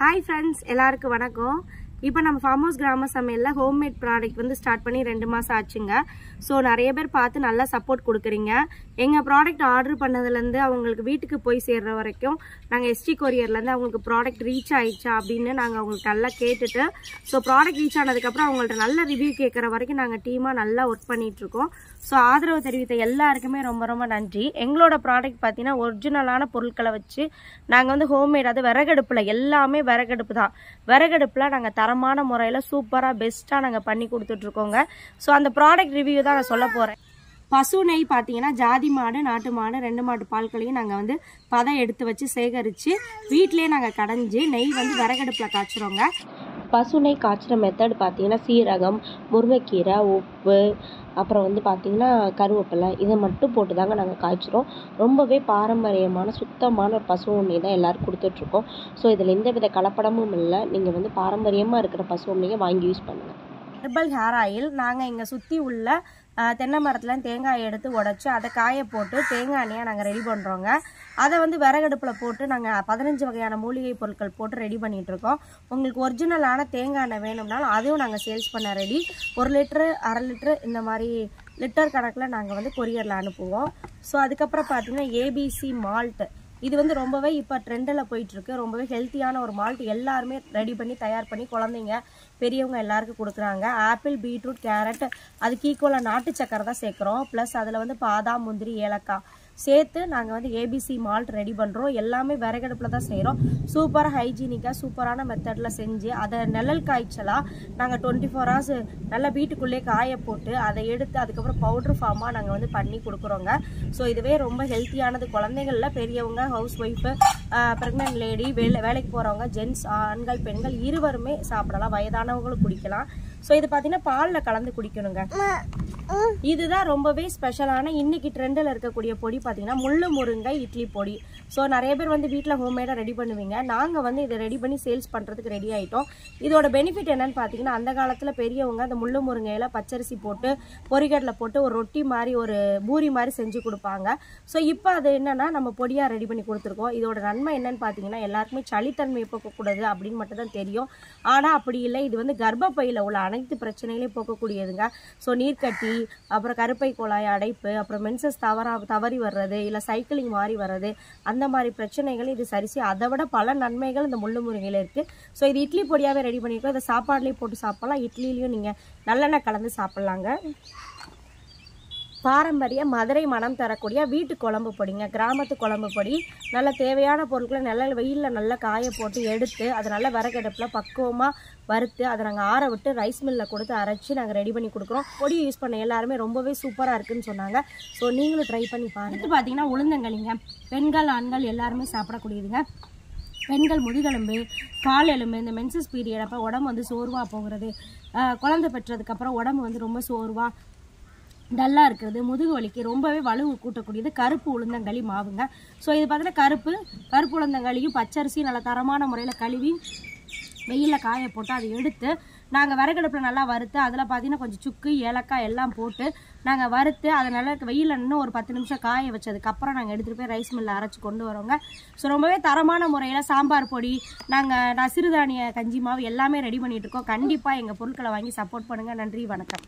Hi friends எல்லாருக்கும் வணக்கம். இப்போ நம்ம ஃபார்ம் ஹவுஸ் கிராம சமையலில் ஹோம்மேட் ப்ராடக்ட் வந்து ஸ்டார்ட் பண்ணி ரெண்டு மாதம் ஆச்சுங்க. ஸோ நிறைய பேர் பார்த்து நல்லா சப்போர்ட் கொடுக்குறீங்க. எங்கள் ப்ராடக்ட் ஆர்டர் பண்ணதுலேருந்து அவங்களுக்கு வீட்டுக்கு போய் சேர்ற வரைக்கும் நாங்கள் எஸ்டி கொரியர்லேருந்து அவங்களுக்கு ப்ராடக்ட் ரீச் ஆயிடுச்சா அப்படின்னு நாங்கள் அவங்களுக்கு நல்லா கேட்டுட்டு ஸோ ப்ராடக்ட் ரீச் ஆனதுக்கப்புறம் அவங்கள்ட்ட நல்ல ரிவ்யூ கேட்குற வரைக்கும் நாங்கள் டீமாக நல்லா ஒர்க் பண்ணிகிட்ருக்கோம் ஸோ ஆதரவு தெரிவித்த எல்லாருக்குமே ரொம்ப ரொம்ப நன்றி. எங்களோட ப்ராடக்ட் பார்த்தீங்கன்னா ஒரிஜினலான பொருட்களை வச்சு நாங்கள் வந்து ஹோம்மேட் அது விறகடுப்பில் எல்லாமே விறகடுப்பு தான். விறகடுப்பில் நாங்கள் தரமான முறையில் சூப்பராக பெஸ்ட்டாக நாங்கள் பண்ணி கொடுத்துட்ருக்கோங்க. ஸோ அந்த ப்ராடக்ட் ரிவ்யூ தான் நான் சொல்ல போகிறேன் பசு நெய் பார்த்தீங்கன்னா ஜாதி மாடு நாட்டு மாடு ரெண்டு மாட்டு பால்களையும் நாங்கள் வந்து பதம் எடுத்து வச்சு சேகரித்து வீட்டிலே நாங்கள் கடைஞ்சி நெய் வந்து விறகடுப்பில் காய்ச்சுறோங்க. பசுனை காய்ச்சிற காய்ச்சுற மெத்தட் பார்த்தீங்கன்னா சீரகம் முருங்கைக்கீரை உப்பு அப்புறம் வந்து பார்த்திங்கன்னா கருவேப்பிலை இதை மட்டும் போட்டு தாங்க நாங்கள் காய்ச்சிறோம். ரொம்பவே பாரம்பரியமான சுத்தமான ஒரு பசு உண்ணியை தான் எல்லோரும் கொடுத்துட்ருக்கோம். ஸோ இதில் எந்த வித கலப்படமும் இல்லை. நீங்கள் வந்து பாரம்பரியமாக இருக்கிற பசு உண்ணியை வாங்கி யூஸ் பண்ணுங்கள் ஹெர்பல் ஹேர் ஆயில். நாங்கள் இங்கே சுற்றி உள்ள தென்னை மரத்தில் தேங்காய் எடுத்து உடச்சி அதை காய போட்டு தேங்காய் எண்ணெயாக நாங்கள் ரெடி பண்ணுறோங்க அதை வந்து விறகடுப்பில் போட்டு நாங்கள் பதினஞ்சு வகையான மூலிகை பொருட்கள் போட்டு ரெடி பண்ணிகிட்ருக்கோம் உங்களுக்கு ஒரிஜினலான தேங்காய் எண்ணெய் வேணும்னாலும் அதுவும் நாங்கள் சேல்ஸ் பண்ண ரெடி ஒரு லிட்ரு அரை லிட்ரு இந்த மாதிரி லிட்டர் கணக்கில் நாங்கள் வந்து கொரியரில் அனுப்புவோம். ஸோ அதுக்கப்புறம் பார்த்திங்கன்னா ஏபிசி மால்ட்டு இது வந்து ரொம்பவே இப்போ ட்ரெண்டில் போயிட்டுருக்கு. ரொம்பவே ஹெல்த்தியான ஒரு மால்ட் எல்லாருமே ரெடி பண்ணி தயார் பண்ணி குழந்தைங்க பெரியவங்க எல்லாருக்கும் கொடுக்குறாங்க. ஆப்பிள் பீட்ரூட் கேரட் அதுக்கு ஈக்குவலாக நாட்டு சக்கரை தான் சேர்க்குறோம். ப்ளஸ் அதில் வந்து பாதாம் முந்திரி ஏலக்காய். சேர்த்து நாங்கள் வந்து ஏபிசி மால்ட் ரெடி பண்ணுறோம் எல்லாமே விறகடுப்பில் தான் செய்கிறோம் சூப்பராக ஹைஜீனிக்காக சூப்பரான மெத்தடில் செஞ்சு அதை நிழல் காய்ச்சலாக நாங்கள் டுவெண்ட்டி ஃபோர் ஹவர்ஸ் நல்லா வீட்டுக்குள்ளே காய போட்டு அதை எடுத்து அதுக்கப்புறம் பவுட்ரு ஃபார்மாக நாங்கள் வந்து பண்ணி கொடுக்குறோங்க. ஸோ இதுவே ரொம்ப ஹெல்த்தியானது குழந்தைகளில் பெரியவங்க ஹவுஸ் ஒய்ஃபு ப்ரெக்னென்ட் லேடி வேலை வேலைக்கு போகிறவங்க ஜென்ஸ் ஆண்கள் பெண்கள் இருவருமே சாப்பிடலாம். வயதானவங்களும் குடிக்கலாம். ஸோ இது பார்த்தீங்கன்னா பாலில் கலந்து குடிக்கணுங்க. இதுதான் ரொம்பவே ஸ்பெஷலான இன்னைக்கு ட்ரெண்டில் இருக்கக்கூடிய பொடி பார்த்தீங்கன்னா முள்ளு முருங்கை இட்லி பொடி. ஸோ நிறைய பேர் வந்து வீட்டில் ஹோம்மேடாக ரெடி பண்ணுவீங்க. நாங்கள் வந்து இதை ரெடி பண்ணி சேல்ஸ் பண்ணுறதுக்கு ரெடி ஆகிட்டோம் இதோட பெனிஃபிட் என்னன்னு பார்த்தீங்கன்னா அந்த காலத்தில் பெரியவங்க அந்த முள்ளு முருங்கையில் பச்சரிசி போட்டு பொறிகடலை போட்டு ஒரு ரொட்டி மாதிரி ஒரு பூரி மாதிரி செஞ்சு கொடுப்பாங்க. ஸோ இப்போ அது என்னன்னா நம்ம பொடியாக ரெடி பண்ணி கொடுத்துருக்கோம். இதோட நன்மை என்னன்னு பார்த்தீங்கன்னா எல்லாருக்குமே சளித்தன்மை போக்கக்கூடாது அப்படின்னு மட்டும் தான் தெரியும். ஆனால் அப்படி இல்லை. இது வந்து கர்ப்பப்பையில் உள்ள அனைத்து பிரச்சனைகளையும் போக்கக்கூடியதுங்க. ஸோ நீர்க்கட்டி அப்புறம் கருப்பை குழாய் அடைப்பு அப்புறம் மென்சஸ் தவறா தவறி வர்றது இல்லை சைக்கிளிங் மாறி வர்றது அந்த மாதிரி பிரச்சனைகள் இது சரி செய்ய அதை விட பல நன்மைகள் இந்த முள்ளு முருங்கையில் இருக்குது ஸோ இது இட்லி பொடியாகவே ரெடி பண்ணியிருக்கோம் இதை சாப்பாடுலேயும் போட்டு சாப்பிட்லாம். இட்லிலையும் நீங்கள் நல்லெண்ணெய் கலந்து சாப்பிட்லாங்க. பாரம்பரிய மதுரை மனம் தரக்கூடிய வீட்டு குழம்பு பொடிங்க. கிராமத்து குழம்பு பொடி. நல்ல தேவையான பொருட்களை நல்ல வெயிலில் நல்லா காய போட்டு எடுத்து அதை நல்லா விறகடுப்பில் பக்குவமாக வறுத்து அதை நாங்கள் ஆற விட்டு ரைஸ் மில்லில் கொடுத்து அரைச்சி நாங்கள் ரெடி பண்ணி கொடுக்குறோம். பொடி யூஸ் பண்ண எல்லாருமே ரொம்பவே சூப்பராக இருக்குன்னு சொன்னாங்க. ஸோ நீங்களும் ட்ரை பண்ணி பாருங்க. பார்த்தீங்கன்னா உளுந்தங்களிங்க. பெண்கள் ஆண்கள் எல்லாருமே சாப்பிடக்கூடியதுங்க. பெண்கள் முதுகெலும்பு கால் எலும்பு இந்த மென்சஸ் பீரியட் அப்போ உடம்பு வந்து சோர்வாக போகிறது. குழந்தை பெற்றதுக்கப்புறம் உடம்பு வந்து ரொம்ப சோர்வாக டல்லாக இருக்கிறது முதுகு வலிக்கு ரொம்பவே வலுவு கூட்டக்கூடியது கருப்பு உளுந்தங்களி மாவுங்க. ஸோ இது பார்த்தீங்கன்னா கருப்பு கருப்பு உளுந்தங்களியும் பச்சரிசியும் நல்லா தரமான முறையில் கழுவி வெயிலில் காய போட்டு அதை எடுத்து நாங்கள் விறகடுப்பில் நல்லா வறுத்து அதில் பார்த்தீங்கன்னா கொஞ்சம் சுக்கு ஏலக்காய் எல்லாம் போட்டு நாங்கள் வறுத்து அதை நல்லா வெயிலில் இன்னும் ஒரு பத்து நிமிஷம் காய வச்சதுக்கப்புறம் நாங்கள் எடுத்துகிட்டு போய் ரைஸ் மில்லில் அரைச்சி கொண்டு வரோங்க. ஸோ ரொம்பவே தரமான முறையில் சாம்பார் பொடி நாங்கள் நான் சிறுதானிய கஞ்சி மாவு எல்லாமே ரெடி பண்ணிகிட்ருக்கோம் இருக்கோம். கண்டிப்பாக எங்கள் பொருட்களை வாங்கி சப்போர்ட் பண்ணுங்கள் நன்றி வணக்கம்.